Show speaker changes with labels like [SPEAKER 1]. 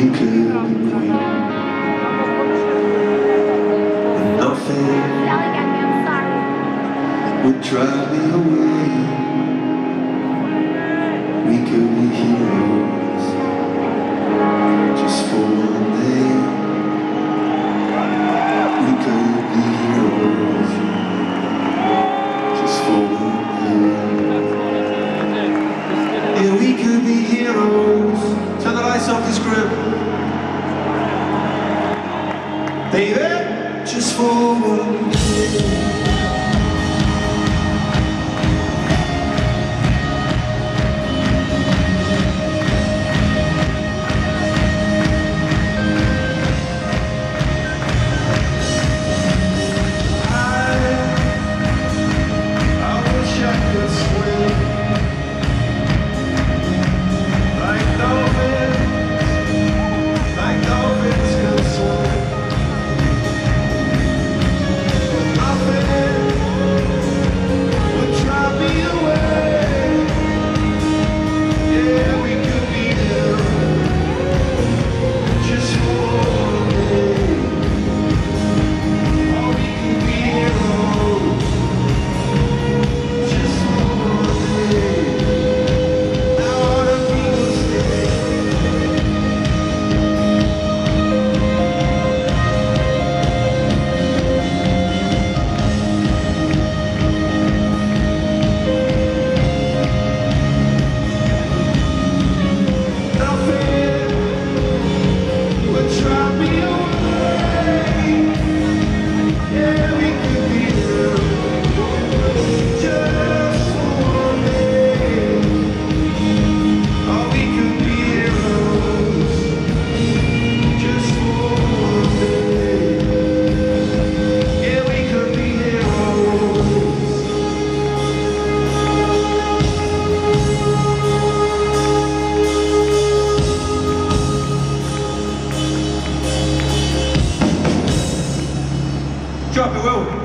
[SPEAKER 1] you could wait And nothing would drive me away. We could be heroes Just for one day. We could be heroes Just for one day. Yeah, we could be heroes. Turn the lights off this grip. Baby, just for one. Tchau, Will.